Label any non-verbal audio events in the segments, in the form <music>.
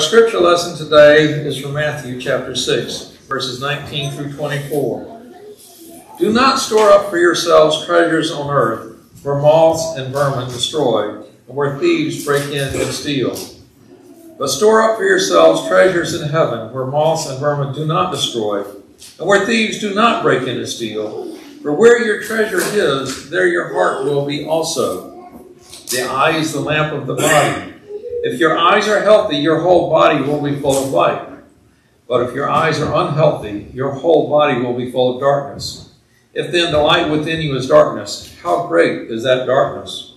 Our scripture lesson today is from Matthew chapter 6, verses 19 through 24. Do not store up for yourselves treasures on earth, where moths and vermin destroy, and where thieves break in and steal. But store up for yourselves treasures in heaven, where moths and vermin do not destroy, and where thieves do not break in and steal. For where your treasure is, there your heart will be also. The eye is the lamp of the body. If your eyes are healthy, your whole body will be full of light. But if your eyes are unhealthy, your whole body will be full of darkness. If then the light within you is darkness, how great is that darkness?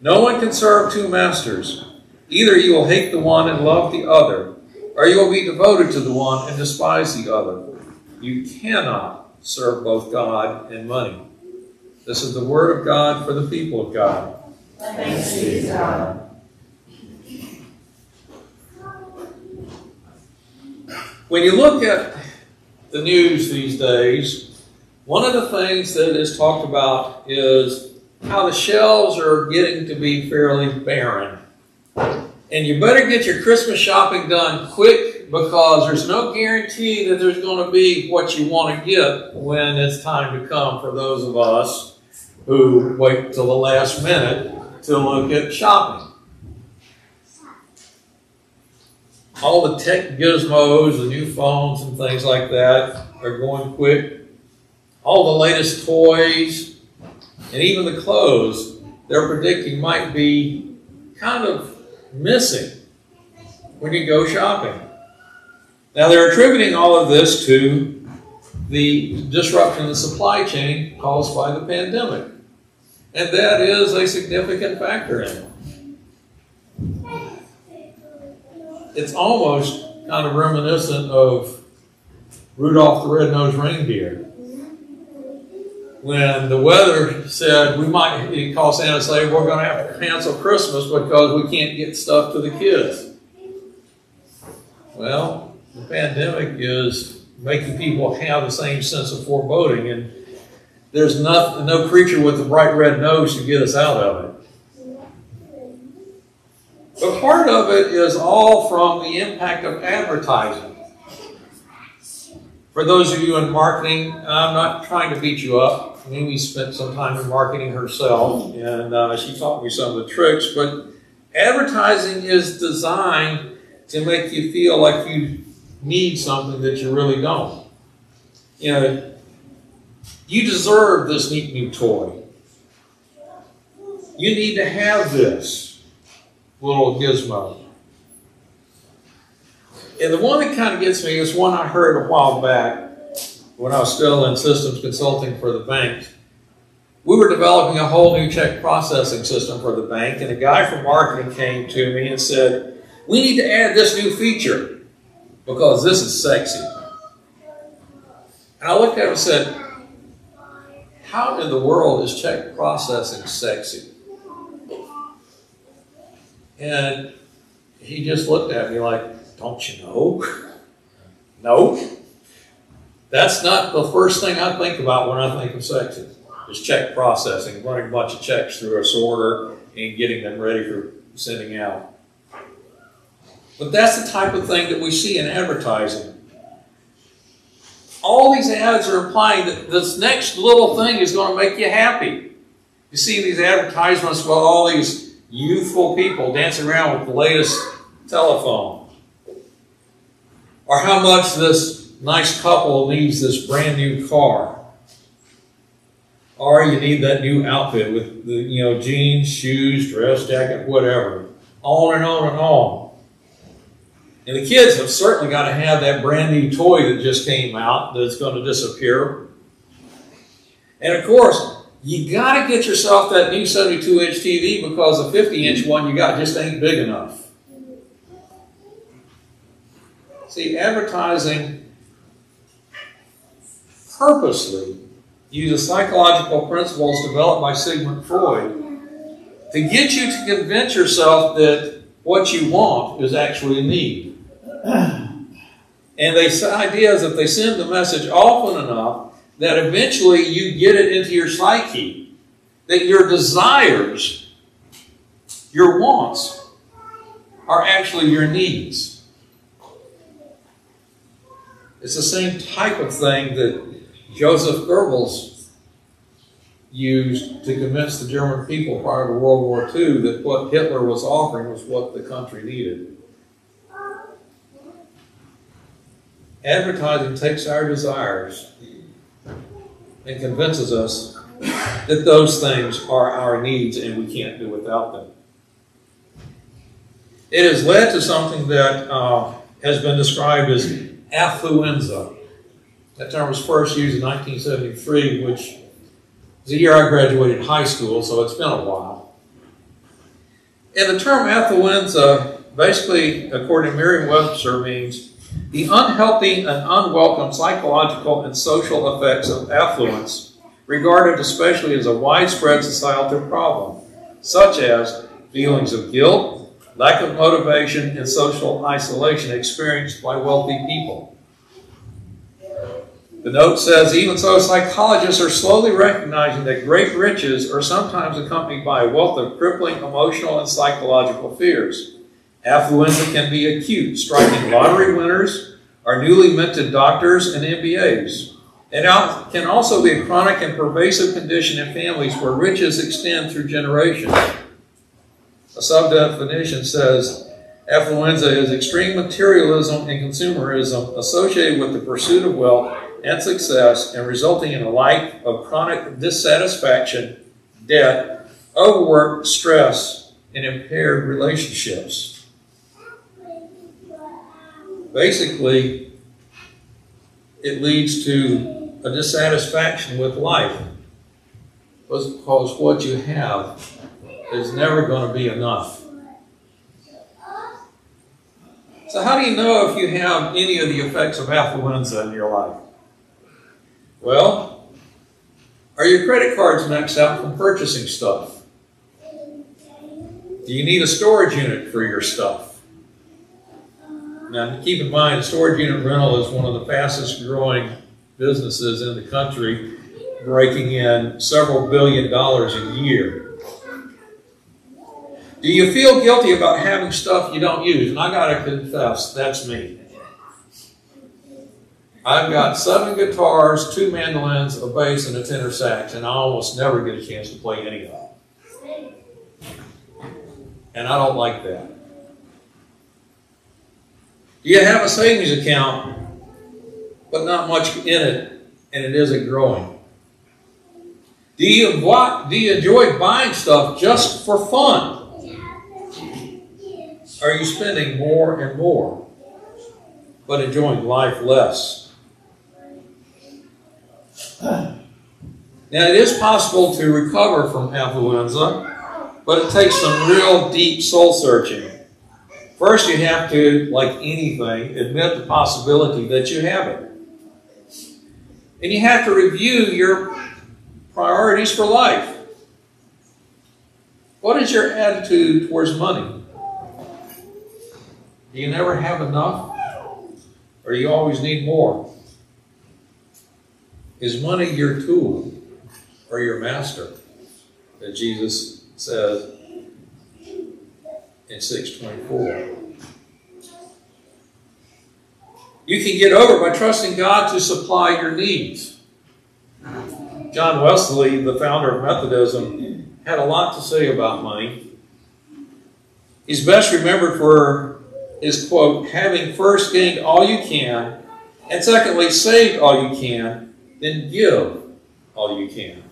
No one can serve two masters. Either you will hate the one and love the other, or you will be devoted to the one and despise the other. You cannot serve both God and money. This is the word of God for the people of God. Thanks be to God. When you look at the news these days, one of the things that is talked about is how the shelves are getting to be fairly barren. And you better get your Christmas shopping done quick because there's no guarantee that there's going to be what you want to get when it's time to come for those of us who wait till the last minute to look at shopping. All the tech gizmos, the new phones and things like that are going quick. All the latest toys and even the clothes they're predicting might be kind of missing when you go shopping. Now, they're attributing all of this to the disruption in the supply chain caused by the pandemic. And that is a significant factor in it. It's almost kind of reminiscent of Rudolph the Red-Nosed Reindeer. When the weather said we might he called Santa and say we're going to have to cancel Christmas because we can't get stuff to the kids. Well, the pandemic is making people have the same sense of foreboding, and there's no, no creature with a bright red nose to get us out of it. But part of it is all from the impact of advertising. For those of you in marketing, I'm not trying to beat you up. Amy spent some time in marketing herself, and uh, she taught me some of the tricks. But advertising is designed to make you feel like you need something that you really don't. You know, you deserve this neat new toy. You need to have this little gizmo. And the one that kind of gets me is one I heard a while back when I was still in systems consulting for the bank. We were developing a whole new check processing system for the bank, and a guy from marketing came to me and said, We need to add this new feature because this is sexy. And I looked at him and said, How in the world is check processing sexy? And he just looked at me like, Don't you know? <laughs> no. That's not the first thing I think about when I think of sexy. Is check processing, running a bunch of checks through a sorter and getting them ready for sending out. But that's the type of thing that we see in advertising. All these ads are implying that this next little thing is going to make you happy. You see these advertisements with all these youthful people dancing around with the latest telephone. Or how much this nice couple needs this brand new car. Or you need that new outfit with the you know jeans, shoes, dress, jacket, whatever. On and on and on. And the kids have certainly got to have that brand new toy that just came out that's going to disappear. And of course, you got to get yourself that new 72 inch TV because the 50 inch one you got just ain't big enough. See, advertising purposely uses psychological principles developed by Sigmund Freud to get you to convince yourself that what you want is actually a need. <clears throat> And the idea is that they send the message often enough that eventually you get it into your psyche that your desires, your wants, are actually your needs. It's the same type of thing that Joseph Goebbels used to convince the German people prior to World War II that what Hitler was offering was what the country needed. Advertising takes our desires and convinces us that those things are our needs and we can't do without them. It has led to something that uh, has been described as affluenza. That term was first used in 1973, which is the year I graduated high school, so it's been a while. And the term affluenza, basically, according to Merriam-Webster, means the unhealthy and unwelcome psychological and social effects of affluence, regarded especially as a widespread societal problem, such as feelings of guilt, lack of motivation, and social isolation experienced by wealthy people. The note says, even so, psychologists are slowly recognizing that great riches are sometimes accompanied by a wealth of crippling emotional and psychological fears. Affluenza can be acute, striking lottery winners or newly minted doctors and MBAs. It can also be a chronic and pervasive condition in families where riches extend through generations. A sub-definition says, affluenza is extreme materialism and consumerism associated with the pursuit of wealth and success and resulting in a life of chronic dissatisfaction, debt, overwork, stress, and impaired relationships basically, it leads to a dissatisfaction with life. Because what you have is never going to be enough. So, how do you know if you have any of the effects of affluenza in your life? Well, are your credit cards maxed out from purchasing stuff? Do you need a storage unit for your stuff? Now, keep in mind, storage unit rental is one of the fastest growing businesses in the country, breaking in several billion dollars a year. Do you feel guilty about having stuff you don't use? And I got to confess, that's me. I've got seven guitars, two mandolins, a bass, and a tenor sax, and I almost never get a chance to play any of them. And I don't like that. You have a savings account, but not much in it, and it isn't growing. Do you, do you enjoy buying stuff just for fun? Are you spending more and more, but enjoying life less? Now, it is possible to recover from affluenza, but it takes some real deep soul searching. First, you have to, like anything, admit the possibility that you have it. And you have to review your priorities for life. What is your attitude towards money? Do you never have enough? Or do you always need more? Is money your tool or your master? That Jesus says in 624. You can get over by trusting God to supply your needs. John Wesley, the founder of Methodism, had a lot to say about money. He's best remembered for his quote, having first gained all you can, and secondly, saved all you can, then give all you can.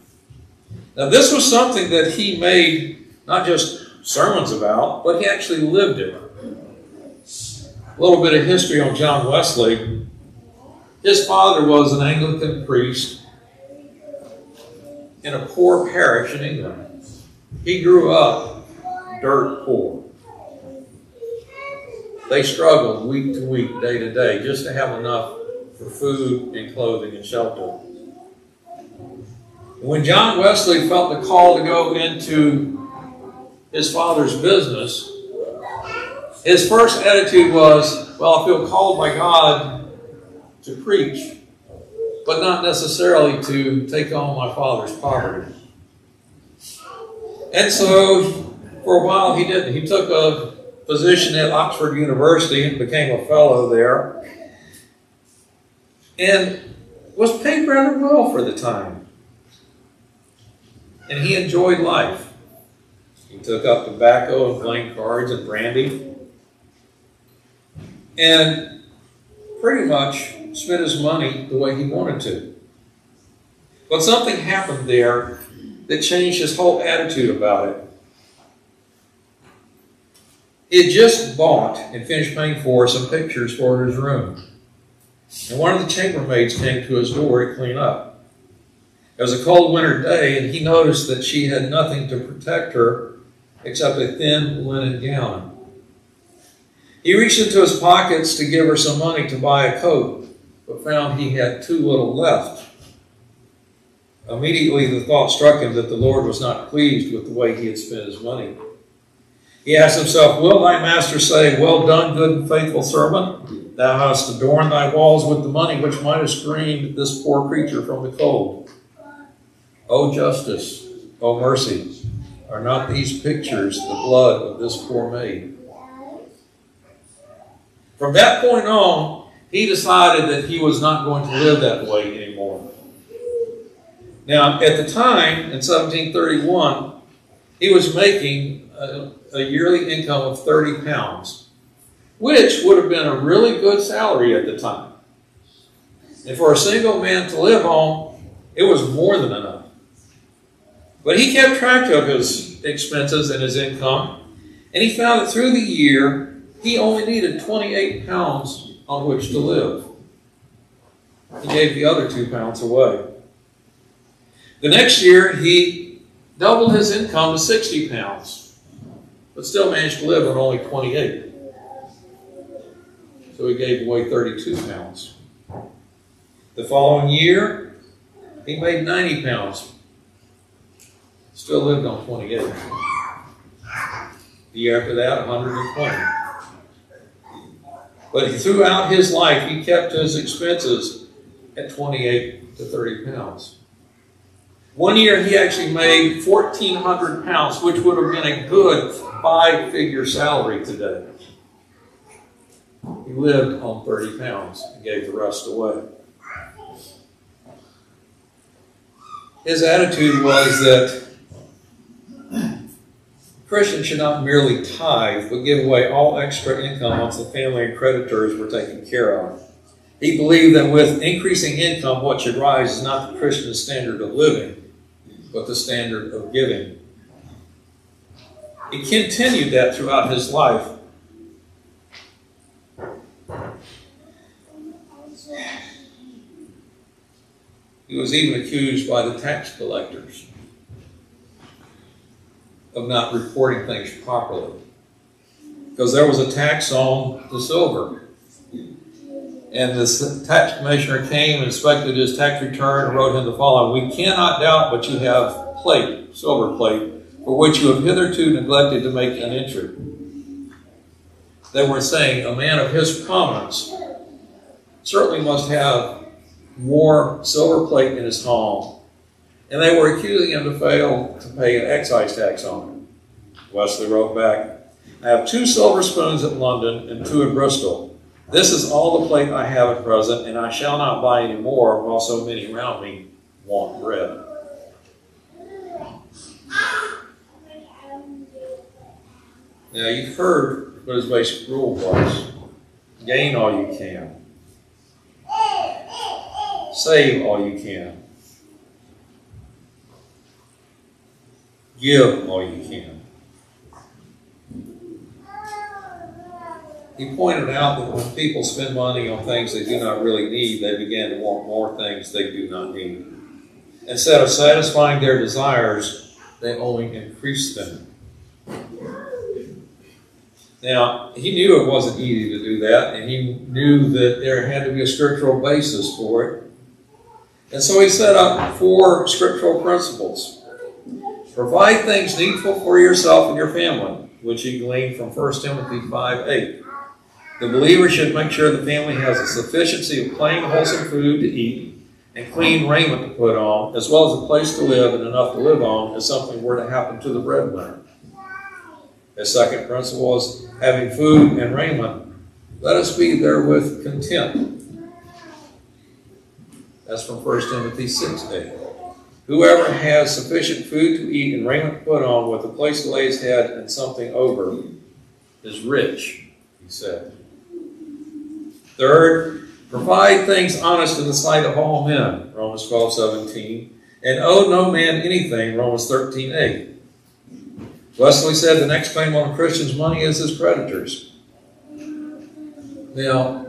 Now, this was something that he made not just sermons about, but he actually lived it. A little bit of history on John Wesley. His father was an Anglican priest in a poor parish in England. He grew up dirt poor. They struggled week to week, day to day, just to have enough for food and clothing and shelter. When John Wesley felt the call to go into his father's business, his first attitude was, well, I feel called by God to preach, but not necessarily to take on my father's poverty. And so, for a while, he didn't. He took a position at Oxford University and became a fellow there. and was paid rather well for the time. And he enjoyed life. He took up tobacco and playing cards and brandy. And pretty much spent his money the way he wanted to. But something happened there that changed his whole attitude about it. He had just bought and finished paying for some pictures for his room. And one of the chambermaids came to his door to clean up. It was a cold winter day, and he noticed that she had nothing to protect her except a thin linen gown. He reached into his pockets to give her some money to buy a coat, but found he had too little left. Immediately the thought struck him that the Lord was not pleased with the way he had spent his money. He asked himself, Will thy master say, Well done, good and faithful servant? Thou hast adorned thy walls with the money which might have screened this poor creature from the cold. O justice, O mercy, are not these pictures the blood of this poor maid? From that point on, he decided that he was not going to live that way anymore. Now, at the time, in 1731, he was making a, a yearly income of 30 pounds, which would have been a really good salary at the time. And for a single man to live on, it was more than enough. But he kept track of his expenses and his income, and he found that through the year, he only needed 28 pounds on which to live. He gave the other two pounds away. The next year, he doubled his income to 60 pounds, but still managed to live on only 28. So he gave away 32 pounds. The following year, he made 90 pounds, still lived on 28. The year after that, 120. But throughout his life, he kept his expenses at 28 to 30 pounds. One year he actually made 1,400 pounds, which would have been a good five figure salary today. He lived on 30 pounds and gave the rest away. His attitude was that Christians should not merely tithe, but give away all extra income once the family and creditors were taken care of. He believed that with increasing income, what should rise is not the Christian standard of living, but the standard of giving. He continued that throughout his life. He was even accused by the tax collectors of not reporting things properly. Because there was a tax on the silver. And the tax commissioner came and inspected his tax return and wrote him the following We cannot doubt but you have plate, silver plate, for which you have hitherto neglected to make an entry. They were saying a man of his prominence certainly must have more silver plate in his home. And they were accusing him to fail to pay an excise tax on it. Wesley wrote back, I have two silver spoons at London and two at Bristol. This is all the plate I have at present, and I shall not buy any more while so many around me want bread. Now, you've heard what his basic rule was gain all you can, save all you can, give all you can. he pointed out that when people spend money on things they do not really need, they begin to want more things they do not need. Instead of satisfying their desires, they only increase them. Now, he knew it wasn't easy to do that, and he knew that there had to be a scriptural basis for it. And so he set up four scriptural principles. Provide things needful for yourself and your family, which he gleaned from 1 Timothy 5 8. The believer should make sure the family has a sufficiency of plain, wholesome food to eat and clean raiment to put on, as well as a place to live and enough to live on if something were to happen to the breadwinner. The second principle is having food and raiment. Let us be therewith content. That's from 1 Timothy 6 8. Whoever has sufficient food to eat and raiment put on, with a place to lay his head and something over, is rich, he said. Third, provide things honest in the sight of all men, Romans 12 17. And owe no man anything, Romans 13 8. Wesley said the next claim on a Christian's money is his creditors. Now,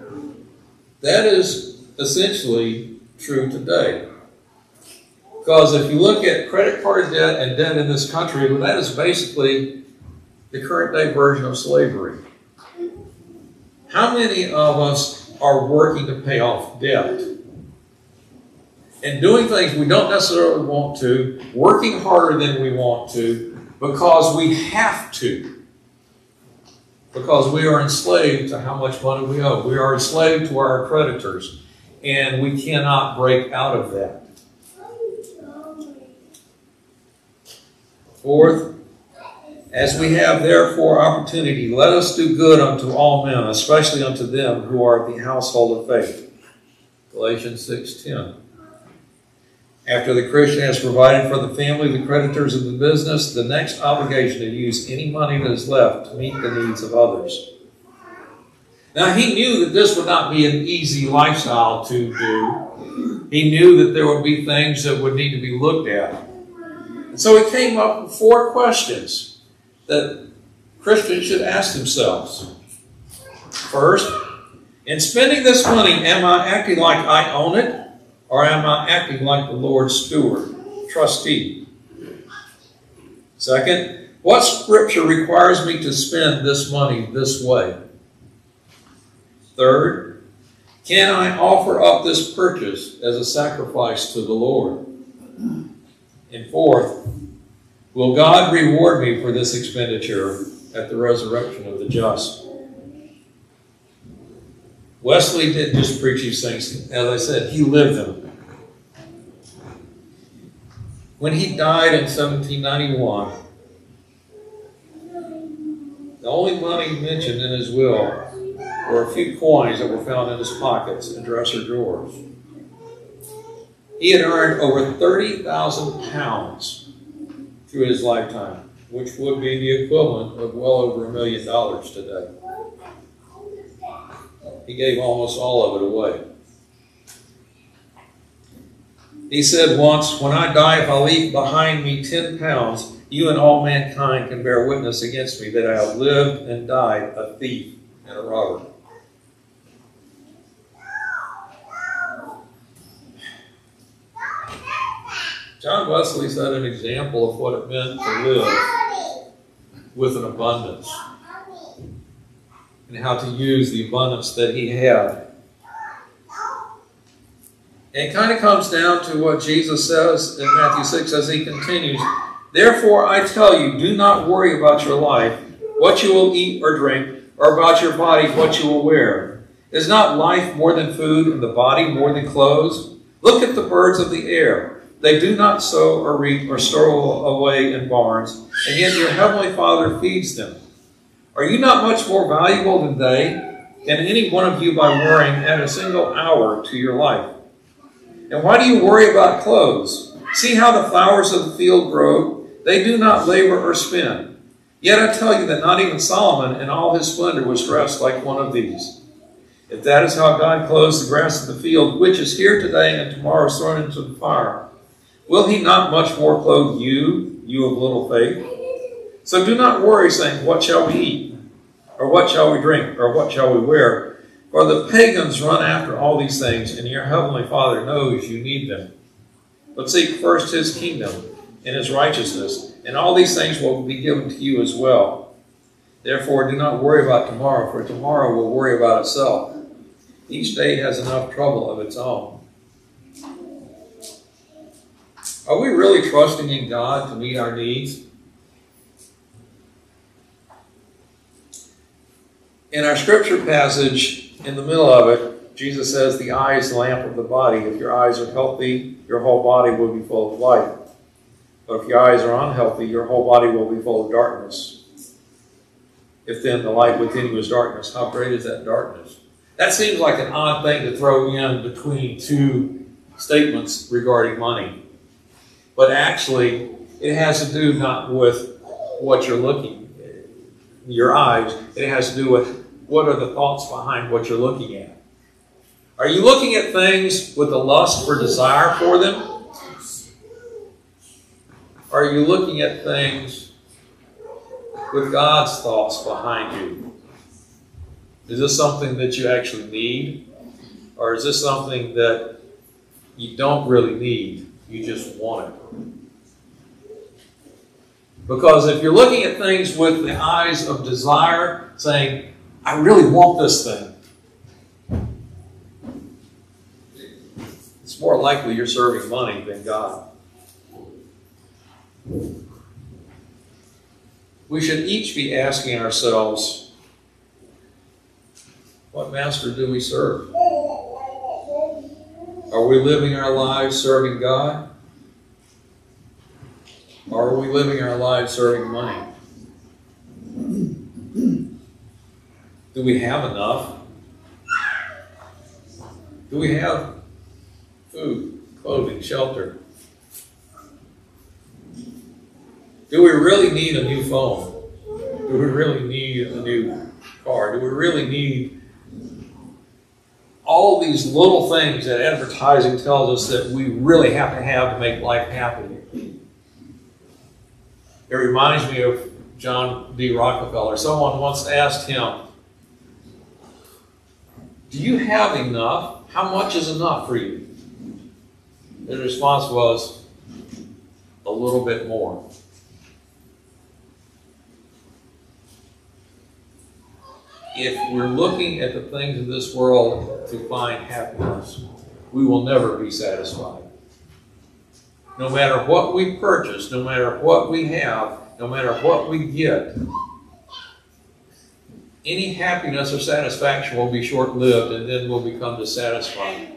that is essentially true today. Because if you look at credit card debt and debt in this country, well, that is basically the current day version of slavery. How many of us are working to pay off debt? And doing things we don't necessarily want to, working harder than we want to, because we have to. Because we are enslaved to how much money we owe. We are enslaved to our creditors, and we cannot break out of that. Fourth, as we have therefore opportunity, let us do good unto all men, especially unto them who are of the household of faith. Galatians 6.10 After the Christian has provided for the family, the creditors of the business, the next obligation to use any money that is left to meet the needs of others. Now he knew that this would not be an easy lifestyle to do. He knew that there would be things that would need to be looked at. And so he came up with four questions that Christians should ask themselves. First, in spending this money, am I acting like I own it, or am I acting like the Lord's steward, trustee? Second, what scripture requires me to spend this money this way? Third, can I offer up this purchase as a sacrifice to the Lord? And fourth, Will God reward me for this expenditure at the resurrection of the just? Wesley didn't just preach these things. As I said, he lived them. When he died in 1791, the only money mentioned in his will were a few coins that were found in his pockets and dresser drawers. He had earned over 30,000 pounds through his lifetime, which would be the equivalent of well over a million dollars today. He gave almost all of it away. He said once, When I die, if I leave behind me 10 pounds, you and all mankind can bear witness against me that I have lived and died a thief and a robber. John Wesley set an example of what it meant to live with an abundance and how to use the abundance that he had. And it kind of comes down to what Jesus says in Matthew 6 as he continues Therefore, I tell you, do not worry about your life, what you will eat or drink, or about your body, what you will wear. Is not life more than food, and the body more than clothes? Look at the birds of the air. They do not sow or reap or store away in barns, and yet your heavenly Father feeds them. Are you not much more valuable than they? Can any one of you, by worrying, add a single hour to your life? And why do you worry about clothes? See how the flowers of the field grow? They do not labor or spin. Yet I tell you that not even Solomon in all his splendor was dressed like one of these. If that is how God clothes the grass of the field, which is here today and tomorrow is thrown into the fire, Will he not much more clothe you, you of little faith? So do not worry, saying, What shall we eat? Or what shall we drink? Or what shall we wear? For the pagans run after all these things, and your heavenly Father knows you need them. But seek first his kingdom and his righteousness, and all these things will be given to you as well. Therefore, do not worry about tomorrow, for tomorrow will worry about itself. Each day has enough trouble of its own. Are we really trusting in God to meet our needs? In our scripture passage, in the middle of it, Jesus says, The eye is the lamp of the body. If your eyes are healthy, your whole body will be full of light. But if your eyes are unhealthy, your whole body will be full of darkness. If then the light within you is darkness, how great is that darkness? That seems like an odd thing to throw in between two statements regarding money. But actually, it has to do not with what you're looking, your eyes, it has to do with what are the thoughts behind what you're looking at. Are you looking at things with a lust or desire for them? Are you looking at things with God's thoughts behind you? Is this something that you actually need? Or is this something that you don't really need? You just want it. Because if you're looking at things with the eyes of desire, saying, I really want this thing, it's more likely you're serving money than God. We should each be asking ourselves, what master do we serve? Are we living our lives serving God? Or are we living our lives serving money? Do we have enough? Do we have food, clothing, shelter? Do we really need a new phone? Do we really need a new car? Do we really need all these little things that advertising tells us that we really have to have to make life happy? It reminds me of John D. Rockefeller. Someone once asked him, Do you have enough? How much is enough for you? His response was, A little bit more. If we're looking at the things of this world to find happiness, we will never be satisfied. No matter what we purchase, no matter what we have, no matter what we get, any happiness or satisfaction will be short lived and then we'll become dissatisfied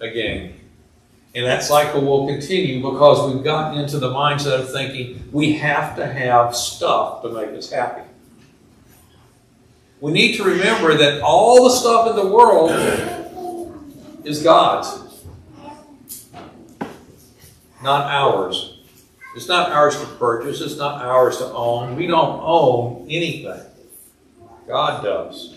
again. And that cycle will continue because we've gotten into the mindset of thinking we have to have stuff to make us happy we need to remember that all the stuff in the world is God's, not ours. It's not ours to purchase, it's not ours to own. We don't own anything, God does.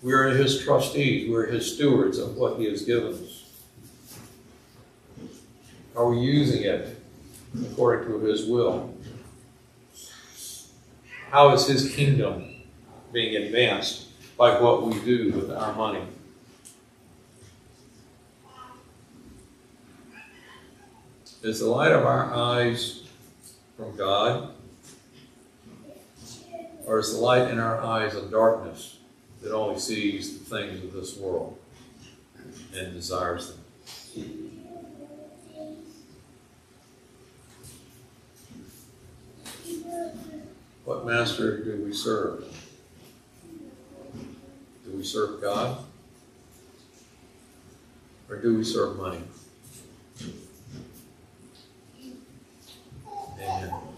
We are His trustees, we're His stewards of what He has given us. Are we using it according to His will? How is His kingdom being advanced by what we do with our money. Is the light of our eyes from God? Or is the light in our eyes of darkness that only sees the things of this world and desires them? What master do we serve? Do we serve God? Or do we serve money? Amen.